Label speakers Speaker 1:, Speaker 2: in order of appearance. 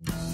Speaker 1: you